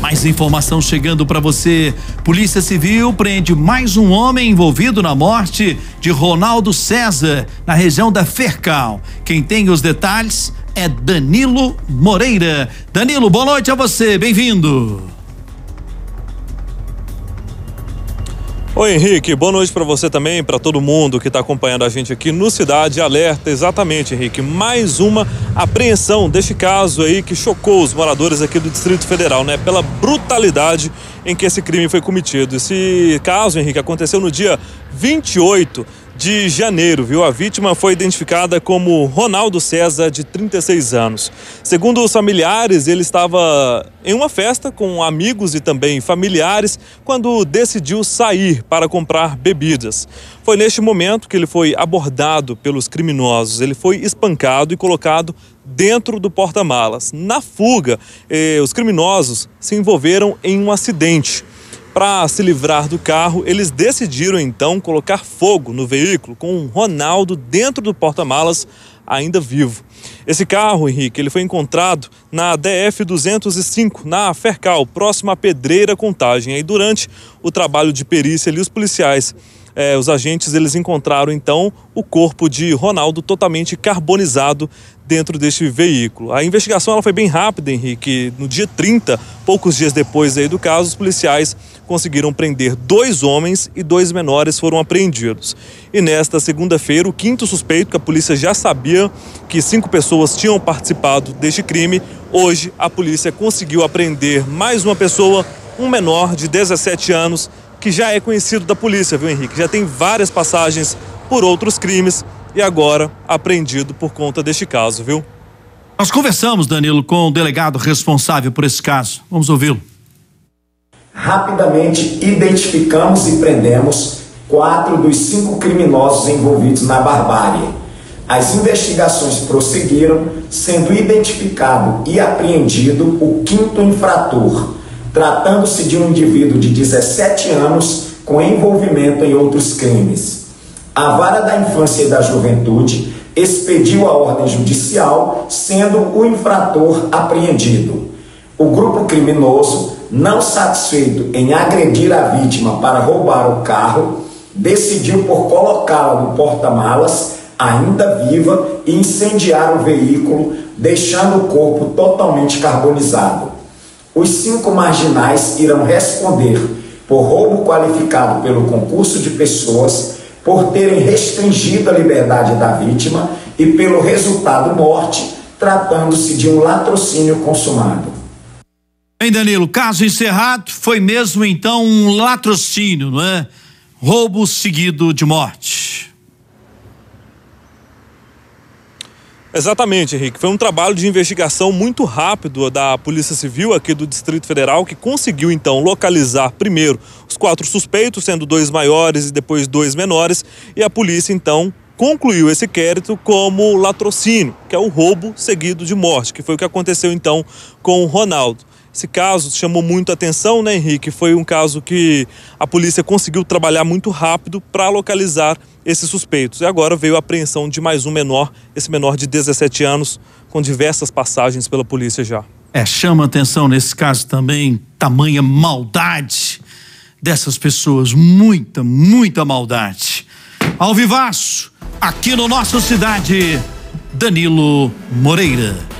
Mais informação chegando para você. Polícia Civil prende mais um homem envolvido na morte de Ronaldo César, na região da Fercal. Quem tem os detalhes é Danilo Moreira. Danilo, boa noite a você, bem-vindo. Oi Henrique, boa noite para você também, para todo mundo que está acompanhando a gente aqui no Cidade Alerta. Exatamente, Henrique, mais uma apreensão deste caso aí que chocou os moradores aqui do Distrito Federal, né? Pela brutalidade em que esse crime foi cometido. Esse caso, Henrique, aconteceu no dia 28 de janeiro, viu? A vítima foi identificada como Ronaldo César, de 36 anos. Segundo os familiares, ele estava em uma festa com amigos e também familiares quando decidiu sair para comprar bebidas. Foi neste momento que ele foi abordado pelos criminosos. Ele foi espancado e colocado dentro do porta-malas. Na fuga, eh, os criminosos se envolveram em um acidente. Para se livrar do carro, eles decidiram então colocar fogo no veículo com Ronaldo dentro do porta-malas ainda vivo. Esse carro, Henrique, ele foi encontrado na DF 205, na Fercal, próximo à Pedreira Contagem. E durante o trabalho de perícia ali, os policiais é, os agentes eles encontraram então o corpo de Ronaldo totalmente carbonizado dentro deste veículo. A investigação ela foi bem rápida, Henrique. No dia 30, poucos dias depois aí do caso, os policiais conseguiram prender dois homens e dois menores foram apreendidos. E nesta segunda-feira, o quinto suspeito, que a polícia já sabia que cinco pessoas tinham participado deste crime, hoje a polícia conseguiu apreender mais uma pessoa, um menor de 17 anos, que já é conhecido da polícia, viu, Henrique? Já tem várias passagens por outros crimes e agora apreendido por conta deste caso, viu? Nós conversamos, Danilo, com o delegado responsável por esse caso. Vamos ouvi-lo. Rapidamente identificamos e prendemos quatro dos cinco criminosos envolvidos na barbárie. As investigações prosseguiram, sendo identificado e apreendido o quinto infrator tratando-se de um indivíduo de 17 anos com envolvimento em outros crimes. A Vara da Infância e da Juventude expediu a ordem judicial, sendo o infrator apreendido. O grupo criminoso, não satisfeito em agredir a vítima para roubar o carro, decidiu por colocá-la no porta-malas, ainda viva, e incendiar o veículo, deixando o corpo totalmente carbonizado. Os cinco marginais irão responder por roubo qualificado pelo concurso de pessoas, por terem restringido a liberdade da vítima e pelo resultado morte, tratando-se de um latrocínio consumado. Bem, Danilo, caso encerrado, foi mesmo então um latrocínio, não é? Roubo seguido de morte. Exatamente, Henrique. Foi um trabalho de investigação muito rápido da Polícia Civil aqui do Distrito Federal que conseguiu então localizar primeiro os quatro suspeitos, sendo dois maiores e depois dois menores, e a polícia então concluiu esse inquérito como latrocínio, que é o roubo seguido de morte, que foi o que aconteceu então com o Ronaldo. Esse caso chamou muito atenção, né, Henrique? Foi um caso que a polícia conseguiu trabalhar muito rápido para localizar esses suspeitos. E agora veio a apreensão de mais um menor, esse menor de 17 anos, com diversas passagens pela polícia já. É, chama atenção nesse caso também tamanha maldade dessas pessoas, muita, muita maldade. Ao vivaço, aqui no nosso cidade, Danilo Moreira.